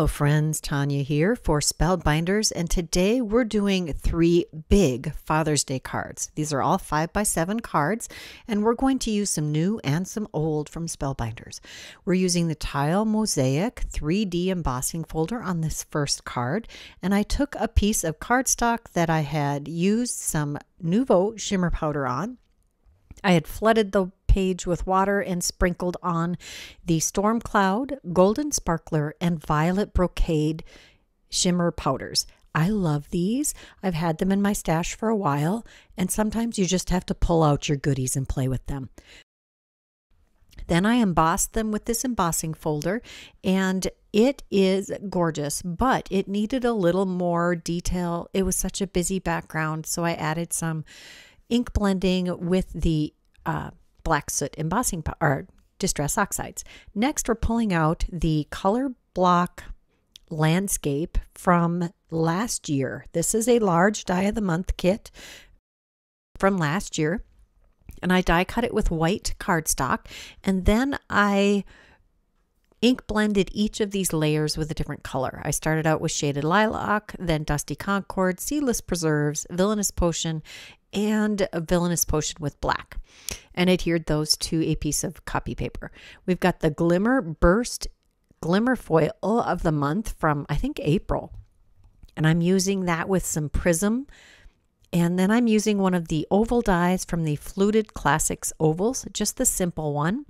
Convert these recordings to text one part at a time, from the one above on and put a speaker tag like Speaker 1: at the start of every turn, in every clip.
Speaker 1: Hello, friends. Tanya here for Spellbinders, and today we're doing three big Father's Day cards. These are all five by seven cards, and we're going to use some new and some old from Spellbinders. We're using the Tile Mosaic 3D embossing folder on this first card, and I took a piece of cardstock that I had used some Nuvo shimmer powder on. I had flooded the page with water and sprinkled on the Storm Cloud, Golden Sparkler, and Violet Brocade shimmer powders. I love these. I've had them in my stash for a while, and sometimes you just have to pull out your goodies and play with them. Then I embossed them with this embossing folder, and it is gorgeous, but it needed a little more detail. It was such a busy background, so I added some ink blending with the uh, black soot embossing or distress oxides. Next, we're pulling out the color block landscape from last year. This is a large die of the month kit from last year. And I die cut it with white cardstock. And then I ink blended each of these layers with a different color. I started out with Shaded Lilac, then Dusty Concord, Seedless Preserves, Villainous Potion, and a Villainous Potion with black, and adhered those to a piece of copy paper. We've got the Glimmer Burst Glimmer Foil of the month from, I think, April. And I'm using that with some Prism and then I'm using one of the oval dies from the Fluted Classics ovals, just the simple one.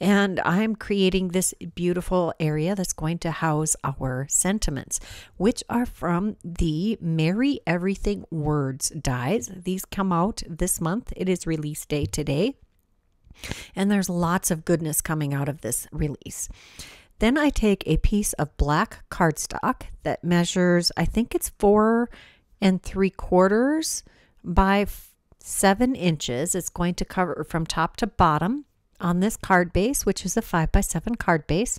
Speaker 1: And I'm creating this beautiful area that's going to house our sentiments, which are from the Merry Everything Words dies. These come out this month. It is release day today. And there's lots of goodness coming out of this release. Then I take a piece of black cardstock that measures, I think it's four and three quarters by seven inches. It's going to cover from top to bottom on this card base, which is a five by seven card base.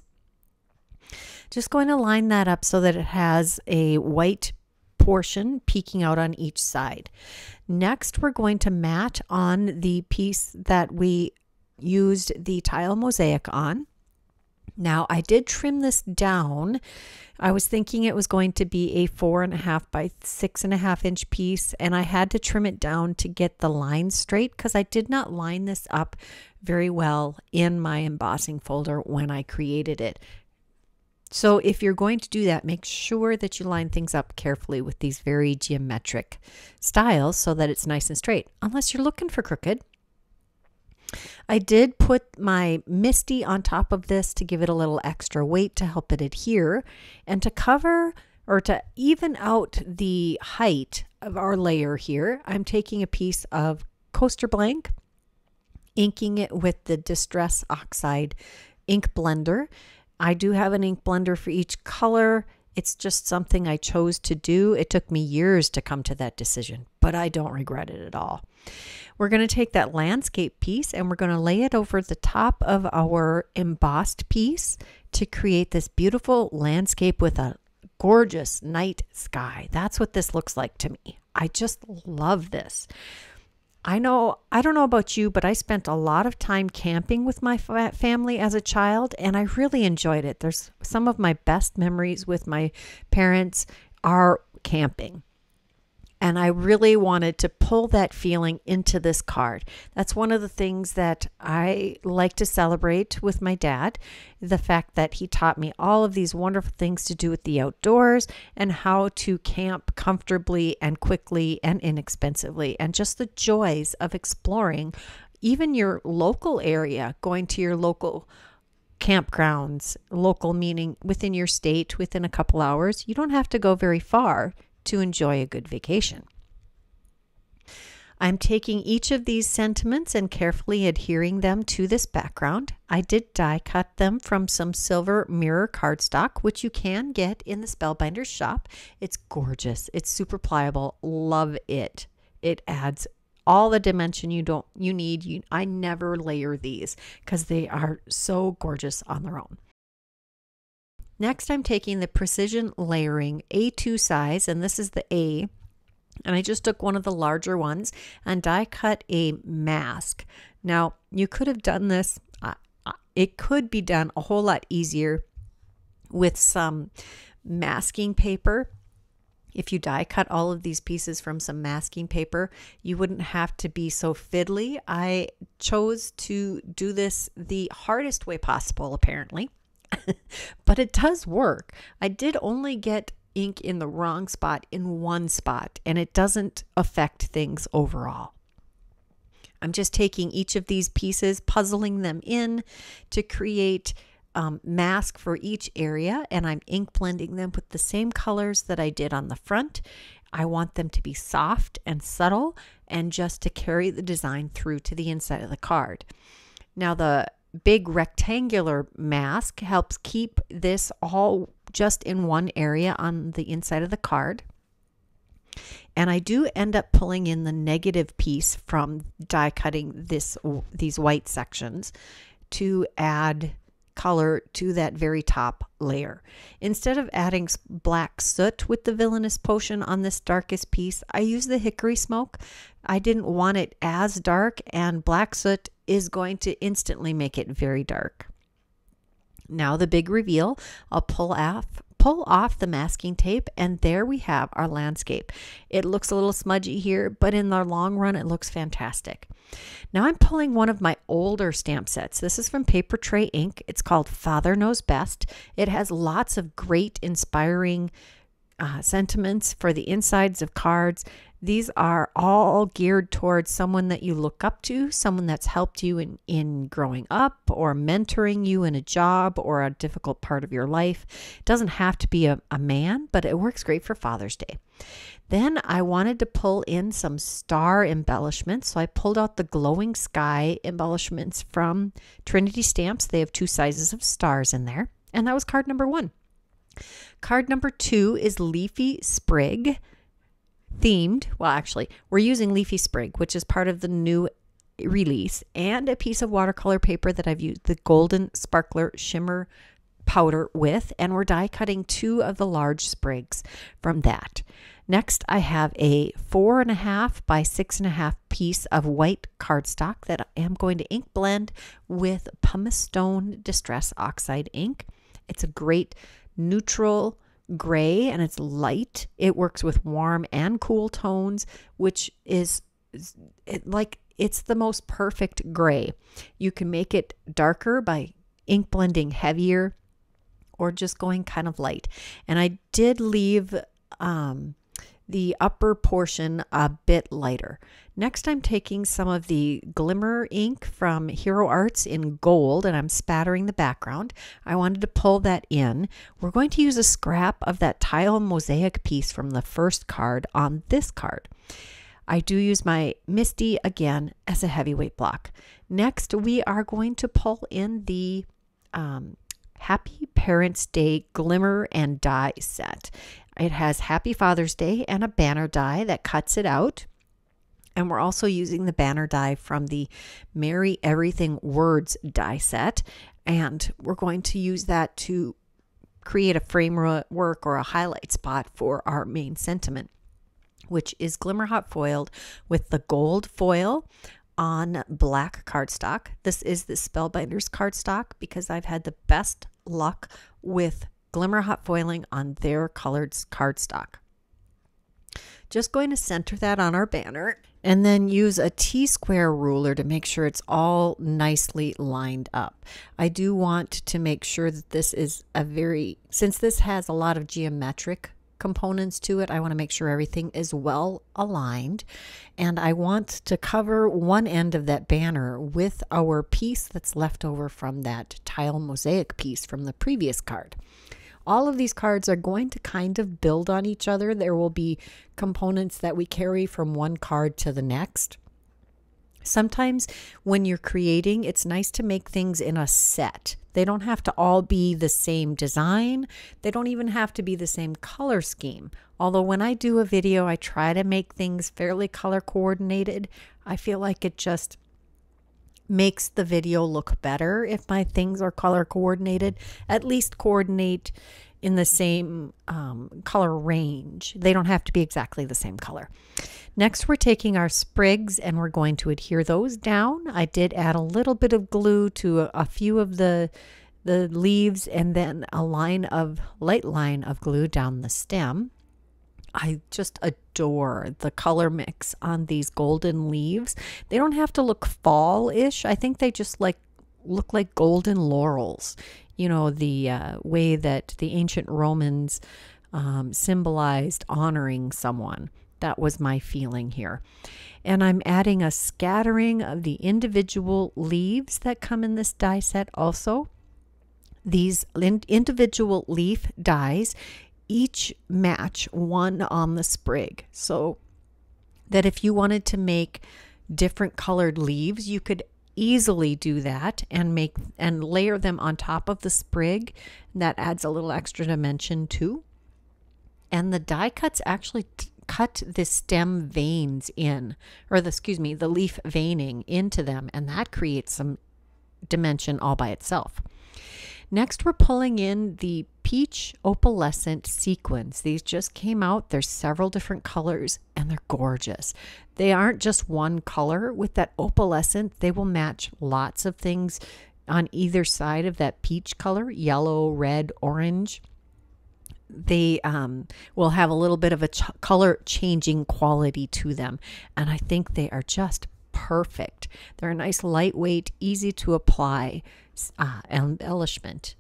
Speaker 1: Just going to line that up so that it has a white portion peeking out on each side. Next, we're going to mat on the piece that we used the tile mosaic on. Now, I did trim this down. I was thinking it was going to be a four and a half by six and a half inch piece, and I had to trim it down to get the line straight because I did not line this up very well in my embossing folder when I created it. So, if you're going to do that, make sure that you line things up carefully with these very geometric styles so that it's nice and straight, unless you're looking for crooked. I did put my MISTI on top of this to give it a little extra weight to help it adhere and to cover or to even out the height of our layer here. I'm taking a piece of Coaster Blank, inking it with the Distress Oxide ink blender. I do have an ink blender for each color. It's just something I chose to do. It took me years to come to that decision, but I don't regret it at all. We're going to take that landscape piece and we're going to lay it over the top of our embossed piece to create this beautiful landscape with a gorgeous night sky. That's what this looks like to me. I just love this. I know, I don't know about you, but I spent a lot of time camping with my family as a child and I really enjoyed it. There's some of my best memories with my parents are camping. And I really wanted to pull that feeling into this card. That's one of the things that I like to celebrate with my dad the fact that he taught me all of these wonderful things to do with the outdoors and how to camp comfortably and quickly and inexpensively, and just the joys of exploring even your local area, going to your local campgrounds, local meaning within your state within a couple hours. You don't have to go very far to enjoy a good vacation. I'm taking each of these sentiments and carefully adhering them to this background. I did die cut them from some silver mirror cardstock, which you can get in the Spellbinders shop. It's gorgeous. It's super pliable. Love it. It adds all the dimension you don't you need. You, I never layer these because they are so gorgeous on their own. Next, I'm taking the Precision Layering A2 size, and this is the A. And I just took one of the larger ones and die cut a mask. Now, you could have done this, uh, uh, it could be done a whole lot easier with some masking paper. If you die cut all of these pieces from some masking paper, you wouldn't have to be so fiddly. I chose to do this the hardest way possible, apparently, but it does work. I did only get ink in the wrong spot in one spot, and it doesn't affect things overall. I'm just taking each of these pieces, puzzling them in to create um, mask for each area, and I'm ink blending them with the same colors that I did on the front. I want them to be soft and subtle and just to carry the design through to the inside of the card. Now, the big rectangular mask helps keep this all just in one area on the inside of the card. And I do end up pulling in the negative piece from die cutting this these white sections to add color to that very top layer. Instead of adding black soot with the villainous potion on this darkest piece, I use the hickory smoke. I didn't want it as dark and black soot is going to instantly make it very dark. Now the big reveal, I'll pull off pull off the masking tape and there we have our landscape. It looks a little smudgy here, but in the long run it looks fantastic. Now I'm pulling one of my older stamp sets. This is from Papertrey Ink. It's called Father Knows Best. It has lots of great inspiring uh, sentiments for the insides of cards. These are all geared towards someone that you look up to, someone that's helped you in, in growing up or mentoring you in a job or a difficult part of your life. It doesn't have to be a, a man, but it works great for Father's Day. Then I wanted to pull in some star embellishments. So I pulled out the glowing sky embellishments from Trinity Stamps. They have two sizes of stars in there. And that was card number one. Card number two is Leafy Sprig themed. Well, actually, we're using Leafy Sprig, which is part of the new release, and a piece of watercolor paper that I've used the Golden Sparkler Shimmer powder with, and we're die cutting two of the large sprigs from that. Next, I have a four and a half by six and a half piece of white cardstock that I am going to ink blend with Pumice Stone Distress Oxide ink. It's a great neutral gray and it's light. It works with warm and cool tones, which is it, like it's the most perfect gray. You can make it darker by ink blending heavier or just going kind of light. And I did leave um, the upper portion a bit lighter. Next, I'm taking some of the glimmer ink from Hero Arts in gold and I'm spattering the background. I wanted to pull that in. We're going to use a scrap of that tile mosaic piece from the first card on this card. I do use my MISTI again as a heavyweight block. Next, we are going to pull in the um, Happy Parents Day Glimmer and Die set. It has Happy Father's Day and a banner die that cuts it out. And we're also using the banner die from the Merry Everything Words die set. And we're going to use that to create a framework or a highlight spot for our main sentiment, which is Glimmer Hot foiled with the gold foil on black cardstock. This is the Spellbinders cardstock because I've had the best luck with Glimmer Hot foiling on their colored cardstock. Just going to center that on our banner and then use a T-square ruler to make sure it's all nicely lined up. I do want to make sure that this is a very, since this has a lot of geometric components to it. I want to make sure everything is well aligned. And I want to cover one end of that banner with our piece that's left over from that tile mosaic piece from the previous card all of these cards are going to kind of build on each other. There will be components that we carry from one card to the next. Sometimes when you're creating, it's nice to make things in a set. They don't have to all be the same design. They don't even have to be the same color scheme. Although when I do a video, I try to make things fairly color coordinated. I feel like it just makes the video look better if my things are color coordinated. At least coordinate in the same um, color range. They don't have to be exactly the same color. Next, we're taking our sprigs and we're going to adhere those down. I did add a little bit of glue to a, a few of the the leaves and then a line of light line of glue down the stem. I just adore the color mix on these golden leaves. They don't have to look fall-ish. I think they just like look like golden laurels. You know, the uh, way that the ancient Romans um, symbolized honoring someone. That was my feeling here. And I'm adding a scattering of the individual leaves that come in this die set also. These individual leaf dies each match one on the sprig. So that if you wanted to make different colored leaves, you could easily do that and make and layer them on top of the sprig. That adds a little extra dimension too. And the die cuts actually cut the stem veins in, or the, excuse me, the leaf veining into them, and that creates some dimension all by itself. Next, we're pulling in the peach opalescent sequins. These just came out. There's several different colors and they're gorgeous. They aren't just one color. With that opalescent, they will match lots of things on either side of that peach color, yellow, red, orange they um, will have a little bit of a ch color changing quality to them. And I think they are just perfect. They're a nice, lightweight, easy to apply uh, embellishment.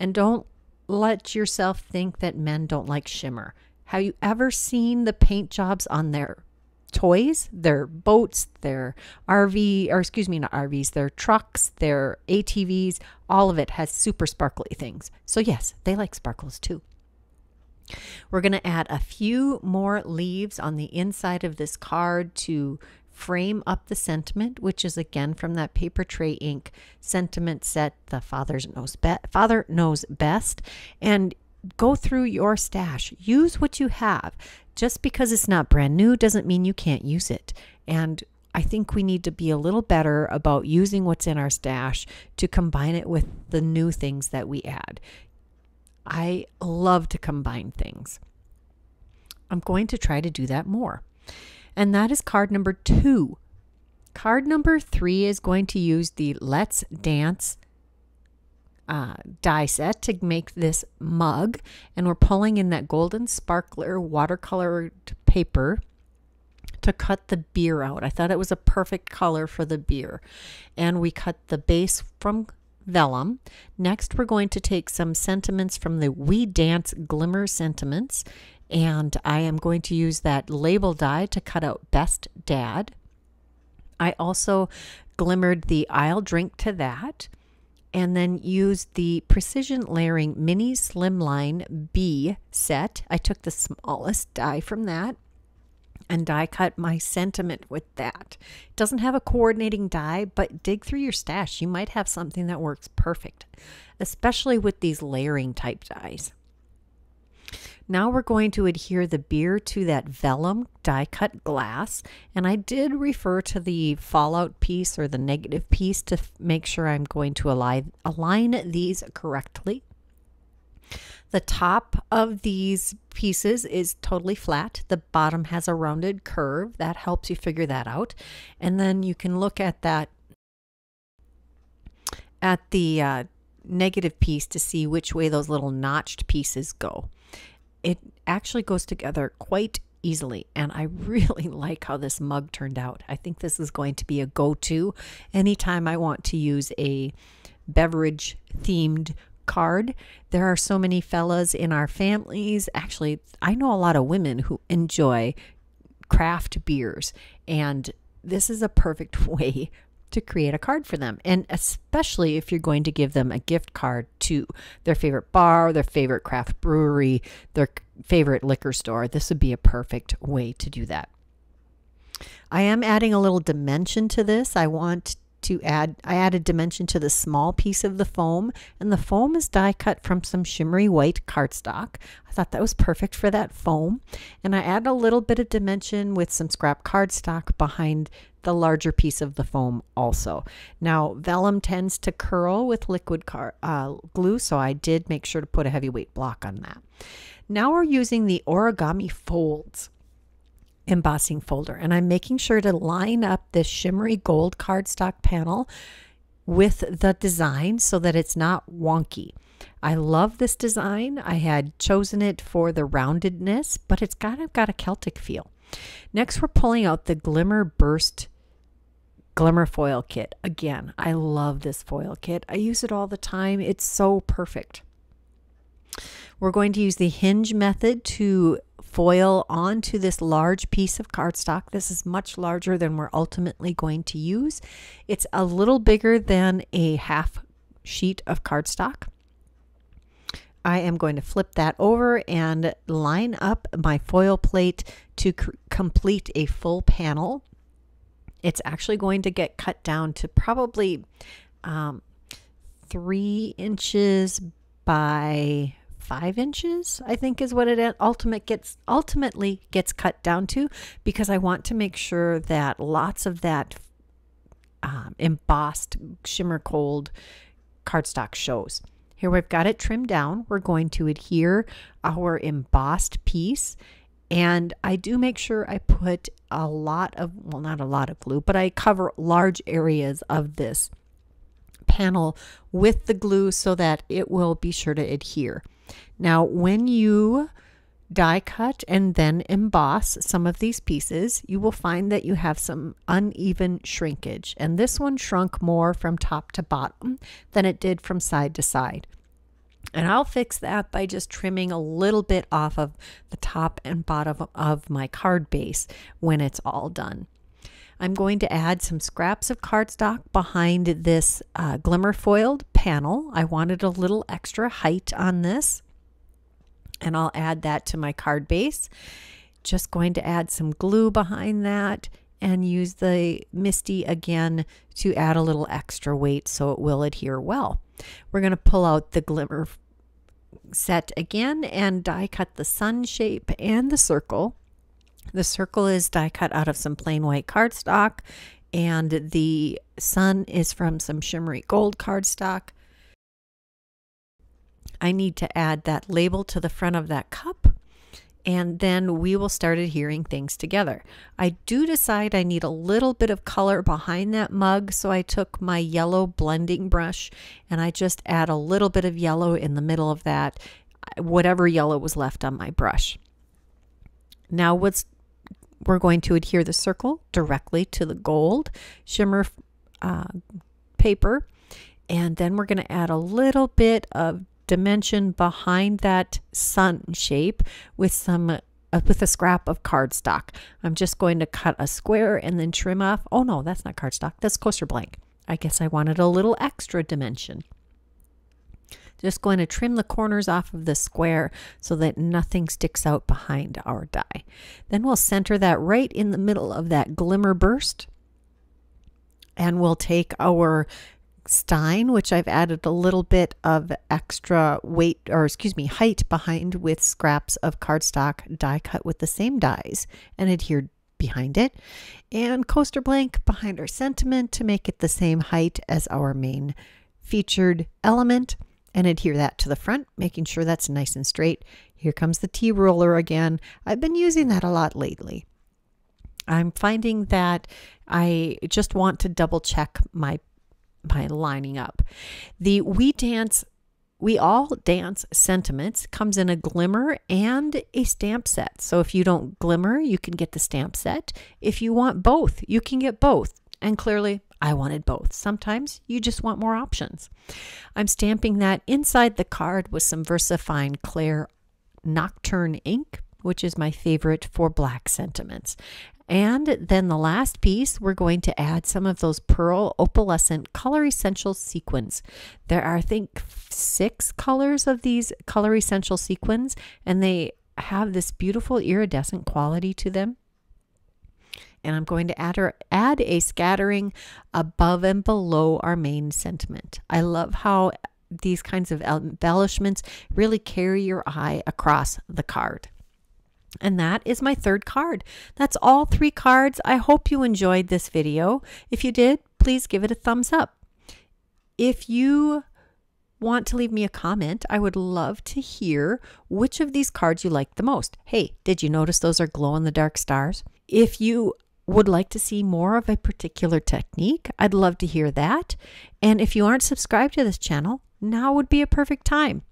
Speaker 1: And don't let yourself think that men don't like shimmer. Have you ever seen the paint jobs on their toys, their boats, their RV, or excuse me, not RVs, their trucks, their ATVs? All of it has super sparkly things. So, yes, they like sparkles too. We're going to add a few more leaves on the inside of this card to frame up the sentiment, which is again from that Papertrey Ink sentiment set, the Father knows, be- Father knows best. And go through your stash. Use what you have. Just because it's not brand new doesn't mean you can't use it. And I think we need to be a little better about using what's in our stash to combine it with the new things that we add. I love to combine things. I'm going to try to do that more. And that is card number two. Card number three is going to use the Let's Dance uh, die set to make this mug. And we're pulling in that golden sparkler watercolor paper to cut the beer out. I thought it was a perfect color for the beer. And we cut the base from vellum. Next, we're going to take some sentiments from the We Dance Glimmer Sentiments, and I am going to use that label die to cut out Best Dad. I also glimmered the I'll Drink to That, and then used the Precision Layering Mini Slimline B set. I took the smallest die from that and die cut my sentiment with that. It doesn't have a coordinating die, but dig through your stash. You might have something that works perfect, especially with these layering type dies. Now we're going to adhere the beer to that vellum die cut glass. And I did refer to the fallout piece or the negative piece to make sure I'm going to align, align these correctly. The top of these pieces is totally flat. The bottom has a rounded curve. That helps you figure that out. And then you can look at that at the uh, negative piece to see which way those little notched pieces go. It actually goes together quite easily and I really like how this mug turned out. I think this is going to be a go-to anytime I want to use a beverage themed card. There are so many fellas in our families. Actually, I know a lot of women who enjoy craft beers, and this is a perfect way to create a card for them. And especially if you're going to give them a gift card to their favorite bar, their favorite craft brewery, their favorite liquor store, this would be a perfect way to do that. I am adding a little dimension to this. I want to add, I added dimension to the small piece of the foam and the foam is die cut from some shimmery white cardstock. I thought that was perfect for that foam. And I add a little bit of dimension with some scrap cardstock behind the larger piece of the foam also. Now vellum tends to curl with liquid car, uh, glue so I did make sure to put a heavyweight block on that. Now we're using the origami folds embossing folder and I'm making sure to line up this shimmery gold cardstock panel with the design so that it's not wonky. I love this design. I had chosen it for the roundedness, but it's kind of got a Celtic feel. Next, we're pulling out the Glimmer Burst Glimmer Foil Kit. Again, I love this foil kit. I use it all the time. It's so perfect. We're going to use the hinge method to foil onto this large piece of cardstock. This is much larger than we're ultimately going to use. It's a little bigger than a half sheet of cardstock. I am going to flip that over and line up my foil plate to complete a full panel. It's actually going to get cut down to probably um, three inches by five inches, I think is what it ultimate gets ultimately gets cut down to because I want to make sure that lots of that um, embossed shimmer cold cardstock shows. Here we've got it trimmed down. We're going to adhere our embossed piece and I do make sure I put a lot of, well, not a lot of glue, but I cover large areas of this panel with the glue so that it will be sure to adhere. Now, when you die cut and then emboss some of these pieces, you will find that you have some uneven shrinkage. And this one shrunk more from top to bottom than it did from side to side. And I'll fix that by just trimming a little bit off of the top and bottom of my card base when it's all done. I'm going to add some scraps of cardstock behind this uh, glimmer foiled panel. I wanted a little extra height on this and I'll add that to my card base. Just going to add some glue behind that and use the MISTI again to add a little extra weight so it will adhere well. We're going to pull out the glimmer set again and die cut the sun shape and the circle. The circle is die cut out of some plain white cardstock and the sun is from some shimmery gold cardstock. I need to add that label to the front of that cup and then we will start adhering things together. I do decide I need a little bit of color behind that mug, so I took my yellow blending brush and I just add a little bit of yellow in the middle of that, whatever yellow was left on my brush. Now what's we're going to adhere the circle directly to the gold shimmer uh, paper and then we're going to add a little bit of dimension behind that sun shape with some uh, with a scrap of cardstock. I'm just going to cut a square and then trim off. Oh no, that's not cardstock. That's coaster blank. I guess I wanted a little extra dimension. Just going to trim the corners off of the square so that nothing sticks out behind our die. Then we'll center that right in the middle of that glimmer burst. And we'll take our Stein, which I've added a little bit of extra weight, or excuse me, height behind with scraps of cardstock die cut with the same dies and adhered behind it. And Coaster Blank behind our sentiment to make it the same height as our main featured element and adhere that to the front, making sure that's nice and straight. Here comes the T-roller again. I've been using that a lot lately. I'm finding that I just want to double check my by lining up. The We Dance we all dance sentiments comes in a glimmer and a stamp set. So if you don't glimmer, you can get the stamp set. If you want both, you can get both. And clearly, I wanted both. Sometimes you just want more options. I'm stamping that inside the card with some VersaFine Clair Nocturne ink which is my favorite for black sentiments. And then the last piece, we're going to add some of those pearl opalescent color essential sequins. There are, I think, six colors of these color essential sequins, and they have this beautiful iridescent quality to them. And I'm going to add, or add a scattering above and below our main sentiment. I love how these kinds of embellishments really carry your eye across the card. And that is my third card. That's all three cards. I hope you enjoyed this video. If you did, please give it a thumbs up. If you want to leave me a comment, I would love to hear which of these cards you like the most. Hey, did you notice those are glow in the dark stars? If you would like to see more of a particular technique, I'd love to hear that. And if you aren't subscribed to this channel, now would be a perfect time.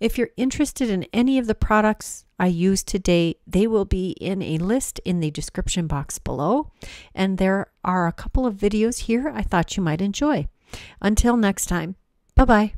Speaker 1: If you're interested in any of the products I use today, they will be in a list in the description box below. And there are a couple of videos here I thought you might enjoy. Until next time, bye bye.